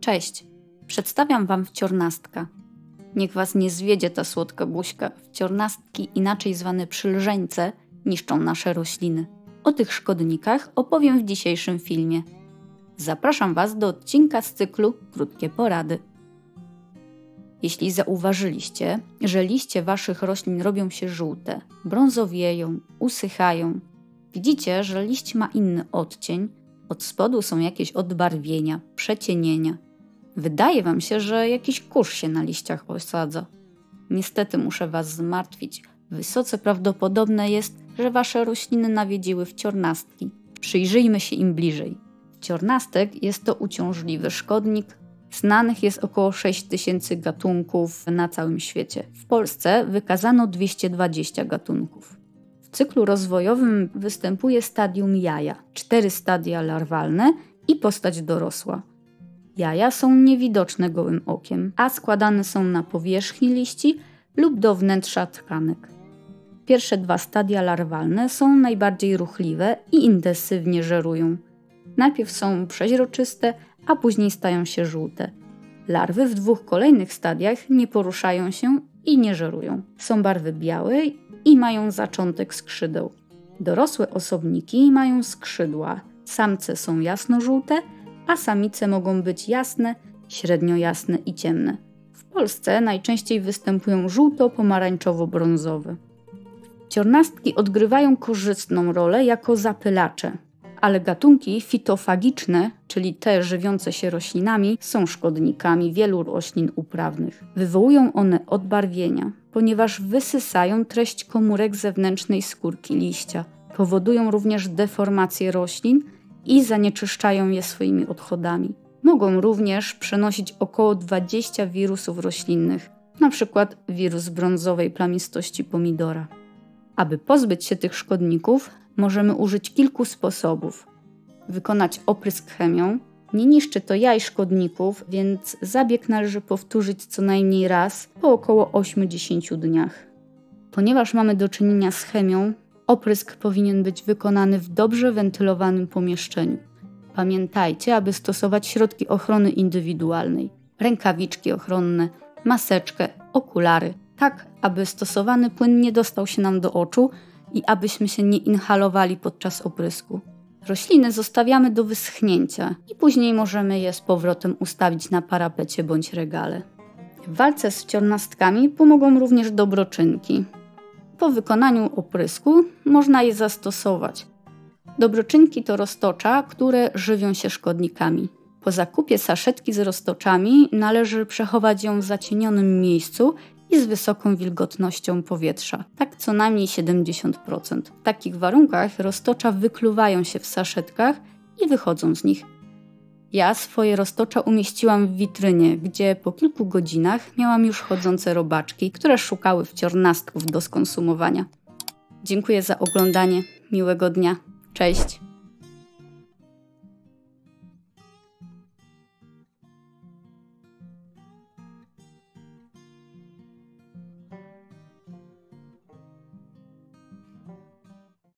Cześć, przedstawiam Wam wciornastka. Niech Was nie zwiedzie ta słodka buźka. Wciornastki, inaczej zwane przylżeńce, niszczą nasze rośliny. O tych szkodnikach opowiem w dzisiejszym filmie. Zapraszam Was do odcinka z cyklu Krótkie Porady. Jeśli zauważyliście, że liście Waszych roślin robią się żółte, brązowieją, usychają, widzicie, że liść ma inny odcień, od spodu są jakieś odbarwienia, przecienienia. Wydaje Wam się, że jakiś kurz się na liściach osadza. Niestety muszę Was zmartwić. Wysoce prawdopodobne jest, że Wasze rośliny nawiedziły wciornastki. Przyjrzyjmy się im bliżej. Wciornastek jest to uciążliwy szkodnik. Znanych jest około 6 tysięcy gatunków na całym świecie. W Polsce wykazano 220 gatunków. W cyklu rozwojowym występuje stadium jaja, cztery stadia larwalne i postać dorosła. Jaja są niewidoczne gołym okiem, a składane są na powierzchni liści lub do wnętrza tkanek. Pierwsze dwa stadia larwalne są najbardziej ruchliwe i intensywnie żerują. Najpierw są przeźroczyste, a później stają się żółte. Larwy w dwóch kolejnych stadiach nie poruszają się i nie żerują. Są barwy białej i mają zaczątek skrzydeł. Dorosłe osobniki mają skrzydła. Samce są jasno-żółte, a samice mogą być jasne, średnio jasne i ciemne. W Polsce najczęściej występują żółto-pomarańczowo-brązowe. Ciornastki odgrywają korzystną rolę jako zapylacze, ale gatunki fitofagiczne, czyli te żywiące się roślinami, są szkodnikami wielu roślin uprawnych. Wywołują one odbarwienia, ponieważ wysysają treść komórek zewnętrznej skórki liścia. Powodują również deformację roślin i zanieczyszczają je swoimi odchodami. Mogą również przenosić około 20 wirusów roślinnych, np. wirus brązowej plamistości pomidora. Aby pozbyć się tych szkodników, możemy użyć kilku sposobów. Wykonać oprysk chemią. Nie niszczy to jaj szkodników, więc zabieg należy powtórzyć co najmniej raz po około 8-10 dniach. Ponieważ mamy do czynienia z chemią, oprysk powinien być wykonany w dobrze wentylowanym pomieszczeniu. Pamiętajcie, aby stosować środki ochrony indywidualnej, rękawiczki ochronne, maseczkę, okulary, tak aby stosowany płyn nie dostał się nam do oczu i abyśmy się nie inhalowali podczas oprysku. Rośliny zostawiamy do wyschnięcia i później możemy je z powrotem ustawić na parapecie bądź regale. W walce z wciornastkami pomogą również dobroczynki. Po wykonaniu oprysku można je zastosować. Dobroczynki to roztocza, które żywią się szkodnikami. Po zakupie saszetki z roztoczami należy przechować ją w zacienionym miejscu i z wysoką wilgotnością powietrza, tak co najmniej 70%. W takich warunkach roztocza wykluwają się w saszetkach i wychodzą z nich. Ja swoje roztocza umieściłam w witrynie, gdzie po kilku godzinach miałam już chodzące robaczki, które szukały wciornastków do skonsumowania. Dziękuję za oglądanie. Miłego dnia. Cześć.